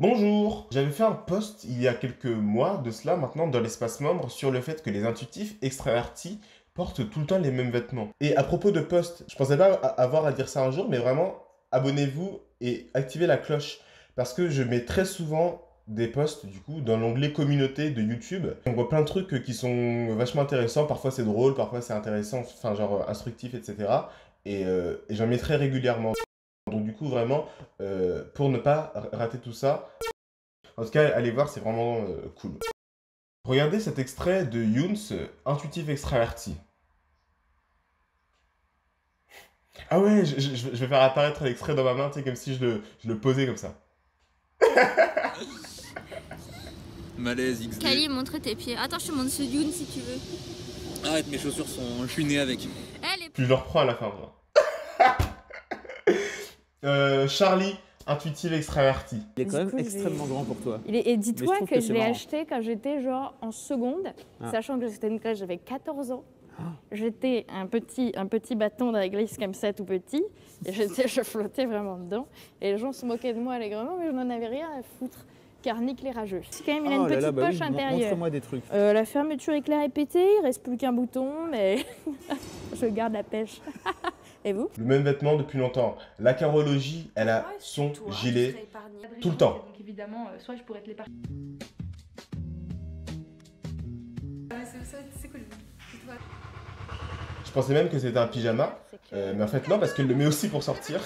Bonjour J'avais fait un post il y a quelques mois de cela maintenant dans l'espace membre sur le fait que les intuitifs extravertis portent tout le temps les mêmes vêtements. Et à propos de post, je pensais pas avoir à dire ça un jour, mais vraiment, abonnez-vous et activez la cloche. Parce que je mets très souvent des posts du coup dans l'onglet communauté de YouTube. On voit plein de trucs qui sont vachement intéressants. Parfois c'est drôle, parfois c'est intéressant, enfin genre instructif, etc. Et, euh, et j'en mets très régulièrement. Coup, vraiment, euh, pour ne pas rater tout ça, en tout cas, allez voir, c'est vraiment euh, cool. Regardez cet extrait de Younes, intuitif extraverti. Ah ouais, je, vais faire apparaître l'extrait dans ma main, tu sais, comme si je le, je le posais comme ça. Malaise XD. Kali, montre tes pieds. Attends, je te montre ce Youn si tu veux. Arrête, mes chaussures sont... Je suis né avec. Elle est... Puis je le reprends à la fin, genre. Euh, Charlie, intuitif extraverti. Il est quand même extrêmement grand pour toi. Il est... Et dis-toi que, je l'ai acheté quand j'étais genre en seconde, ah. sachant que c'était une classe, j'avais 14 ans. Ah. J'étais un petit, un petit bâton de la glisse comme ça, tout petit, et je flottais vraiment dedans. Et les gens se moquaient de moi allègrement, mais je n'en avais rien à foutre. Carnique les rageux. C'est quand même, il a oh une petite bah poche intérieure. Montre-moi des trucs. Euh, la fermeture éclair est pétée, il reste plus qu'un bouton, mais je garde la pêche. Et vous? Le même vêtement depuis longtemps. La carologie, elle a son gilet tout le temps. Donc évidemment, euh, soit je pourrais te l'épargner. C'est cool. Je pensais même que c'était un pyjama, euh, mais en fait non, parce qu'elle le met aussi pour sortir.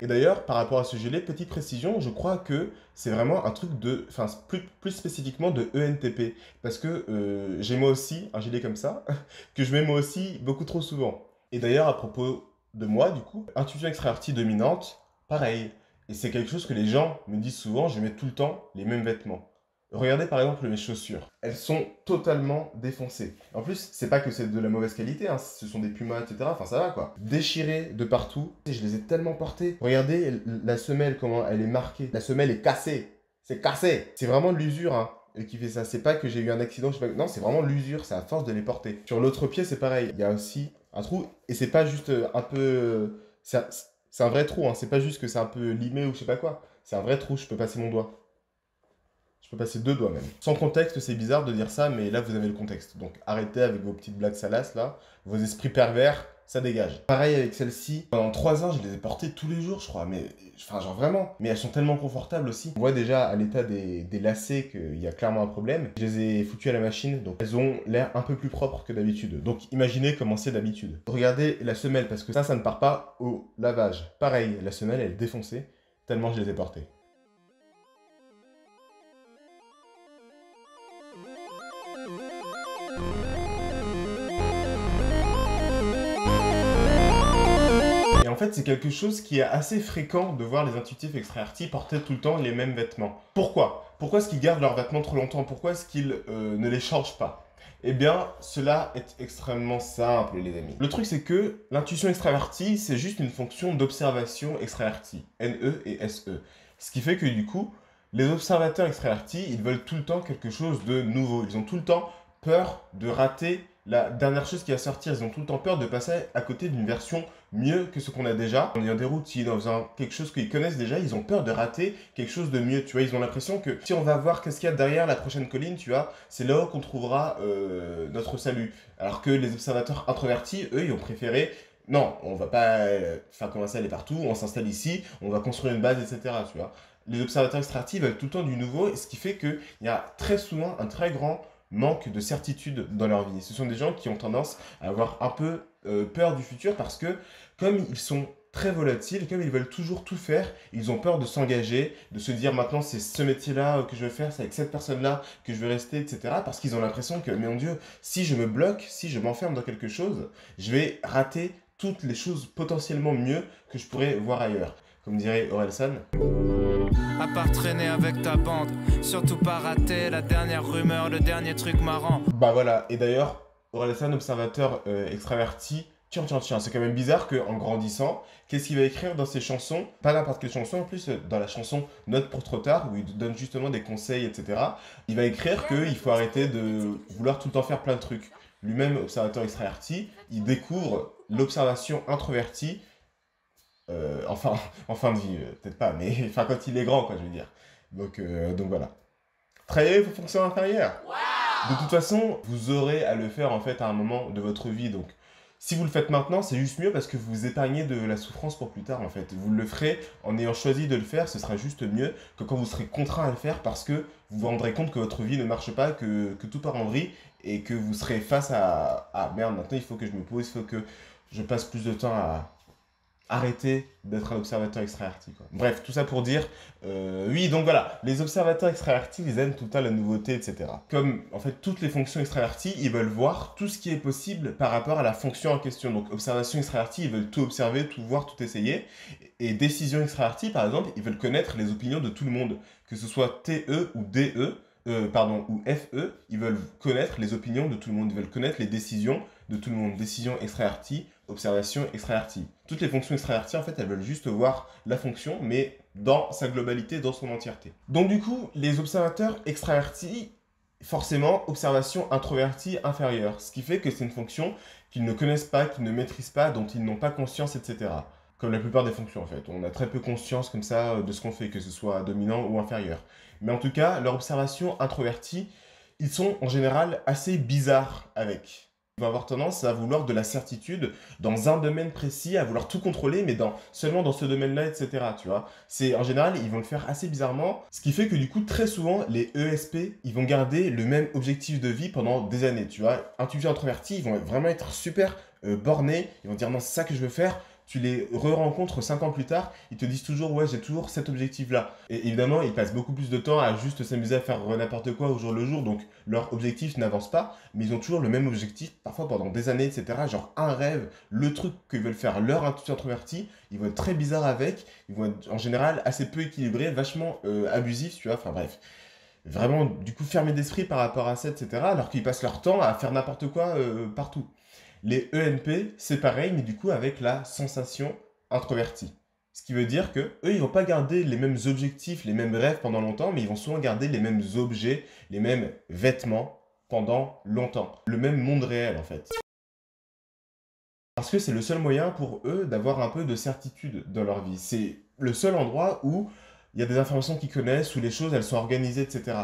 Et d'ailleurs, par rapport à ce gilet, petite précision, je crois que c'est vraiment un truc de, enfin plus, plus spécifiquement de ENTP, parce que euh, j'ai moi aussi un gilet comme ça, que je mets moi aussi beaucoup trop souvent. Et d'ailleurs, à propos de moi, du coup, intuition extravertie dominante, pareil. Et c'est quelque chose que les gens me disent souvent, je mets tout le temps les mêmes vêtements. Regardez par exemple mes chaussures. Elles sont totalement défoncées. En plus, c'est pas que c'est de la mauvaise qualité, hein. ce sont des pumas, etc. Enfin, ça va quoi. Déchirées de partout. Je les ai tellement portées. Regardez la semelle, comment elle est marquée. La semelle est cassée. C'est cassé. C'est vraiment l'usure, hein qui fait ça. C'est pas que j'ai eu un accident, je sais pas. Non, c'est vraiment l'usure, c'est à force de les porter. Sur l'autre pied, c'est pareil. Il y a aussi un trou. Et c'est pas juste un peu. C'est un vrai trou, hein. c'est pas juste que c'est un peu limé ou je sais pas quoi. C'est un vrai trou, je peux passer mon doigt. Passer deux doigts même. Sans contexte, c'est bizarre de dire ça, mais là vous avez le contexte. Donc arrêtez avec vos petites blagues salaces là, vos esprits pervers, ça dégage. Pareil avec celle-ci, pendant trois ans, je les ai portées tous les jours, je crois, mais enfin, genre vraiment. Mais elles sont tellement confortables aussi. On voit déjà à l'état des, lacets qu'il y a clairement un problème. Je les ai foutues à la machine, donc elles ont l'air un peu plus propres que d'habitude. Donc imaginez comment c'est d'habitude. Regardez la semelle, parce que ça, ça ne part pas au lavage. Pareil, la semelle, elle est défoncée, tellement je les ai portées. C'est quelque chose qui est assez fréquent de voir les intuitifs extravertis porter tout le temps les mêmes vêtements. Pourquoi? Pourquoi est-ce qu'ils gardent leurs vêtements trop longtemps? Pourquoi est-ce qu'ils euh, ne les changent pas? Eh bien, cela est extrêmement simple, les amis. Le truc, c'est que l'intuition extravertie, c'est juste une fonction d'observation extravertie, NE et SE. Ce qui fait que, du coup, les observateurs extravertis, ils veulent tout le temps quelque chose de nouveau. Ils ont tout le temps peur de rater la dernière chose qui va sortir. Ils ont tout le temps peur de passer à côté d'une version mieux que ce qu'on a déjà. En ayant des routines, en faisant quelque chose qu'ils connaissent déjà, ils ont peur de rater quelque chose de mieux. Tu vois, ils ont l'impression que si on va voir qu'est-ce qu'il y a derrière la prochaine colline, tu vois, c'est là qu'on trouvera euh, notre salut. Alors que les observateurs introvertis, eux, ils ont préféré non, on va pas euh, faire commencer à aller partout, on s'installe ici, on va construire une base, etc. Tu vois. Les observateurs extravertis veulent tout le temps du nouveau, ce qui fait qu'il y a très souvent un très grand manque de certitude dans leur vie. Ce sont des gens qui ont tendance à avoir un peu euh, peur du futur parce que comme ils sont très volatiles, comme ils veulent toujours tout faire, ils ont peur de s'engager, de se dire maintenant c'est ce métier-là que je vais faire, c'est avec cette personne-là que je vais rester, etc. Parce qu'ils ont l'impression que, mais mon Dieu, si je me bloque, si je m'enferme dans quelque chose, je vais rater toutes les choses potentiellement mieux que je pourrais voir ailleurs. Comme dirait Orelsan. À part traîner avec ta bande, surtout pas rater la dernière rumeur, le dernier truc marrant. Bah voilà, et d'ailleurs, Orelsan, observateur euh, extraverti, tiens, tiens, tiens, c'est quand même bizarre qu'en grandissant, qu'est-ce qu'il va écrire dans ses chansons? Pas n'importe quelle chanson, en plus, dans la chanson Note pour trop tard, où il donne justement des conseils, etc. Il va écrire qu'il faut arrêter de vouloir tout le temps faire plein de trucs. Lui-même, observateur extraverti, il découvre l'observation introvertie euh, enfin, en fin de vie, euh, peut-être pas, mais enfin quand il est grand, quoi, je veux dire. Donc, euh, donc voilà. Travaillez vos fonctions inférieures? De toute façon, vous aurez à le faire en fait à un moment de votre vie. Donc, si vous le faites maintenant, c'est juste mieux parce que vous épargnez de la souffrance pour plus tard en fait. Vous le ferez en ayant choisi de le faire, ce sera juste mieux que quand vous serez contraint à le faire parce que vous vous rendrez compte que votre vie ne marche pas, que, tout part en vrille et que vous serez face à ah merde, maintenant il faut que je me pose, il faut que je passe plus de temps à arrêter d'être un observateur extraverti. Bref, tout ça pour dire, euh, oui, donc voilà, les observateurs extravertis, ils aiment tout le temps la nouveauté, etc. Comme, en fait, toutes les fonctions extraverties, ils veulent voir tout ce qui est possible par rapport à la fonction en question. Donc, observation extravertie, ils veulent tout observer, tout voir, tout essayer. Et décision extravertie, par exemple, ils veulent connaître les opinions de tout le monde, que ce soit TE ou DE, euh, pardon, ou FE, ils veulent connaître les opinions de tout le monde, ils veulent connaître les décisions de tout le monde. Décision extravertie, observation extravertie. Toutes les fonctions extraverties, en fait, elles veulent juste voir la fonction, mais dans sa globalité, dans son entièreté. Donc du coup, les observateurs extravertis, forcément, observation introvertie inférieure, ce qui fait que c'est une fonction qu'ils ne connaissent pas, qu'ils ne maîtrisent pas, dont ils n'ont pas conscience, etc. Comme la plupart des fonctions, en fait. On a très peu conscience, comme ça, de ce qu'on fait, que ce soit dominant ou inférieur. Mais en tout cas, leur observation introvertie, ils sont en général assez bizarres avec vont avoir tendance à vouloir de la certitude dans un domaine précis, à vouloir tout contrôler, mais dans, seulement dans ce domaine-là, etc. Tu vois C'est en général, ils vont le faire assez bizarrement, ce qui fait que du coup, très souvent, les ESP, ils vont garder le même objectif de vie pendant des années. Tu vois Intuition introverti, ils vont vraiment être super euh, bornés, ils vont dire non, c'est ça que je veux faire tu les re-rencontres 5 ans plus tard, ils te disent toujours ouais j'ai toujours cet objectif là. Et évidemment ils passent beaucoup plus de temps à juste s'amuser à faire n'importe quoi au jour le jour, donc leur objectif n'avance pas, mais ils ont toujours le même objectif, parfois pendant des années, etc. Genre un rêve, le truc qu'ils veulent faire, leur intuition introvertie, ils vont être très bizarres avec, ils vont être en général assez peu équilibrés, vachement euh, abusifs, tu vois, enfin bref vraiment du coup fermés d'esprit par rapport à ça, etc. Alors qu'ils passent leur temps à faire n'importe quoi euh, partout. Les ENP, c'est pareil, mais du coup avec la sensation introvertie. Ce qui veut dire que eux, ils vont pas garder les mêmes objectifs, les mêmes rêves pendant longtemps, mais ils vont souvent garder les mêmes objets, les mêmes vêtements pendant longtemps. Le même monde réel en fait. Parce que c'est le seul moyen pour eux d'avoir un peu de certitude dans leur vie. C'est le seul endroit où il y a des informations qu'ils connaissent, où les choses elles sont organisées, etc.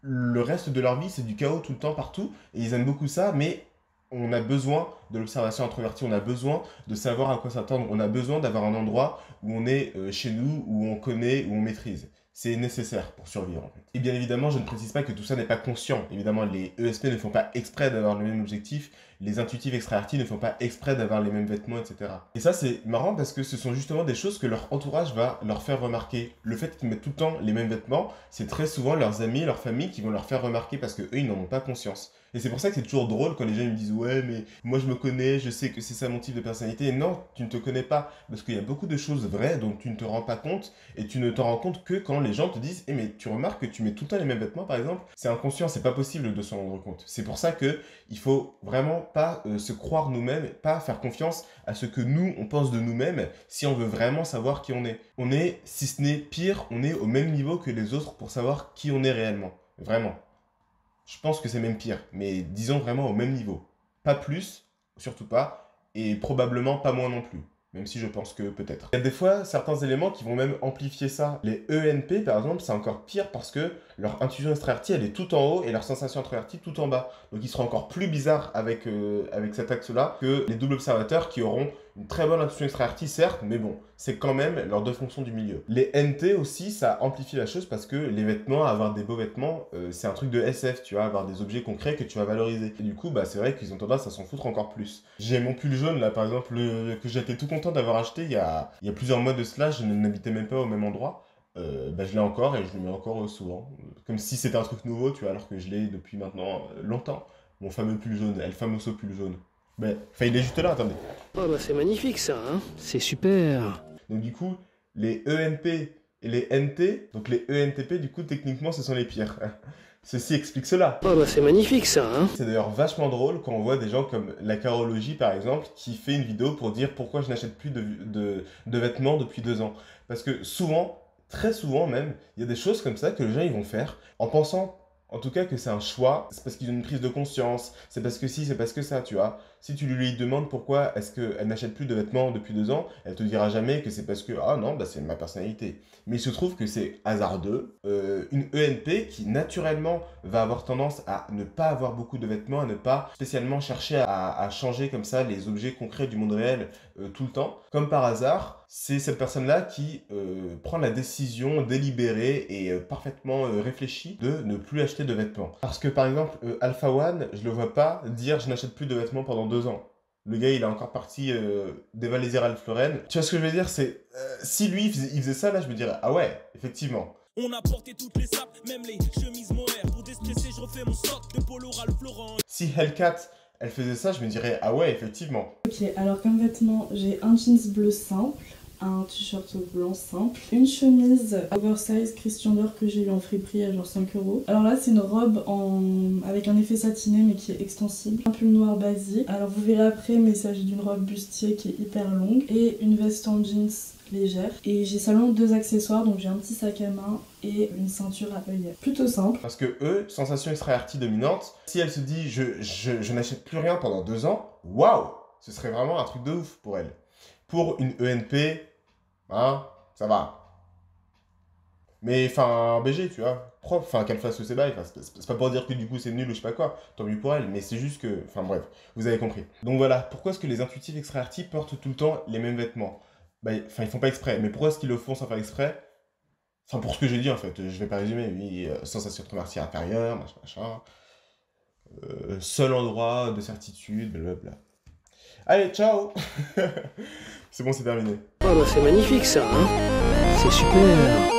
Le reste de leur vie, c'est du chaos tout le temps, partout, et ils aiment beaucoup ça, mais on a besoin de l'observation introvertie, on a besoin de savoir à quoi s'attendre, on a besoin d'avoir un endroit où on est euh, chez nous, où on connaît, où on maîtrise. C'est nécessaire pour survivre. Et bien évidemment, je ne précise pas que tout ça n'est pas conscient. Évidemment, les ESP ne font pas exprès d'avoir le même objectif, les intuitifs extravertis ne font pas exprès d'avoir les mêmes vêtements, etc. Et ça, c'est marrant parce que ce sont justement des choses que leur entourage va leur faire remarquer. Le fait qu'ils mettent tout le temps les mêmes vêtements, c'est très souvent leurs amis, leur famille qui vont leur faire remarquer parce que eux, ils n'en ont pas conscience. Et c'est pour ça que c'est toujours drôle quand les gens me disent ouais mais moi je me connais, je sais que c'est ça mon type de personnalité. non, tu ne te connais pas parce qu'il y a beaucoup de choses vraies dont tu ne te rends pas compte et tu ne t'en rends compte que quand les gens te disent eh mais tu remarques que tu mets tout le temps les mêmes vêtements par exemple. C'est inconscient, c'est pas possible de s'en rendre compte. C'est pour ça que il faut vraiment pas euh, se croire nous-mêmes, pas faire confiance à ce que nous on pense de nous-mêmes si on veut vraiment savoir qui on est. On est si ce n'est pire, on est au même niveau que les autres pour savoir qui on est réellement. Vraiment. Je pense que c'est même pire, mais disons vraiment au même niveau. Pas plus, surtout pas, et probablement pas moins non plus. Même si je pense que peut-être. Il y a des fois certains éléments qui vont même amplifier ça. Les ENP, par exemple, c'est encore pire parce que leur intuition extravertie, elle est tout en haut et leur sensation introvertie tout en bas. Donc ils seront encore plus bizarres avec, euh, avec cet axe-là que les doubles observateurs qui auront une très bonne intuition extravertie, certes, mais bon, c'est quand même leurs deux fonctions du milieu. Les NT aussi, ça amplifie la chose parce que les vêtements, avoir des beaux vêtements, euh, c'est un truc de SF, tu vois, avoir des objets concrets que tu vas valoriser. Et du coup, bah, c'est vrai qu'ils ont tendance à s'en foutre encore plus. J'ai mon pull jaune là, par exemple, que j'étais tout content d'avoir acheté il il y a plusieurs mois de cela, je n'habitais même pas au même endroit. Euh, bah, je l'ai encore et je le mets encore souvent. Comme si c'était un truc nouveau, tu vois, alors que je l'ai depuis maintenant euh, longtemps. Mon fameux pull jaune, El Famoso pull jaune. Ben, enfin, il est juste là, attendez. Oh bah c'est magnifique ça, hein C'est super Donc du coup, les ENP et les NT, donc les ENTP, du coup, techniquement, ce sont les pires. Ceci explique cela. Oh bah c'est magnifique ça, hein C'est d'ailleurs vachement drôle quand on voit des gens comme la carologie par exemple qui fait une vidéo pour dire pourquoi je n'achète plus de, de, de, vêtements depuis deux ans. Parce que souvent, très souvent même, il y a des choses comme ça que les gens ils vont faire en pensant en tout cas que c'est un choix, c'est parce qu'ils ont une prise de conscience, c'est parce que si, c'est parce que ça, tu vois. Si tu lui demandes pourquoi est-ce qu'elle n'achète plus de vêtements depuis deux ans, elle te dira jamais que c'est parce que, ah non, bah c'est ma personnalité. Mais il se trouve que c'est hasardeux, euh, une ENP qui naturellement va avoir tendance à ne pas avoir beaucoup de vêtements, à ne pas spécialement chercher à, changer comme ça les objets concrets du monde réel euh, tout le temps. Comme par hasard, c'est cette personne-là qui euh, prend la décision délibérée et parfaitement réfléchie de ne plus acheter de vêtements. Parce que par exemple, Alpha One, je le vois pas dire je n'achète plus de vêtements pendant deux ans. Le gars, il est encore parti euh, dévaliser Ralph Lauren. Tu vois ce que je veux dire? C'est euh, si lui, il faisait, ça, là, je me dirais ah ouais, effectivement. On a porté toutes les sapes, même les chemises Mohair. Pour déstresser, je refais mon stock de polo Ralph Lauren. Si Hellcat, elle faisait ça, je me dirais ah ouais, effectivement. Ok, alors comme vêtement, j'ai un jeans bleu simple, un t-shirt blanc simple, une chemise oversize Christian Dior que j'ai eu en friperie à genre 5 euros. Alors là c'est une robe en... avec un effet satiné mais qui est extensible, un pull noir basique. Alors vous verrez après mais il s'agit d'une robe bustier qui est hyper longue et une veste en jeans légère. Et j'ai seulement deux accessoires, donc j'ai un petit sac à main et une ceinture à œillet. Plutôt simple. Parce que eux, sensation extravertie dominante, si elle se dit je, je, je n'achète plus rien pendant deux ans, waouh Ce serait vraiment un truc de ouf pour elle. Pour une ENP, Hein? Ça va. Mais enfin, BG, tu vois, propre, enfin qu'elle fasse ses bails, c'est pas pour dire que du coup c'est nul ou je sais pas quoi, tant mieux pour elle, mais c'est juste que, enfin bref, vous avez compris. Donc voilà, pourquoi est-ce que les intuitifs extravertis portent tout le temps les mêmes vêtements? Bah, enfin ils font pas exprès, mais pourquoi est-ce qu'ils le font sans faire exprès? Enfin pour ce que j'ai dit en fait, je vais pas résumer, oui, euh, sensation controversie intérieure, machin, machin, euh, seul endroit de certitude, blablabla. Allez, ciao C'est bon, c'est terminé. Oh bah c'est magnifique ça, hein C'est super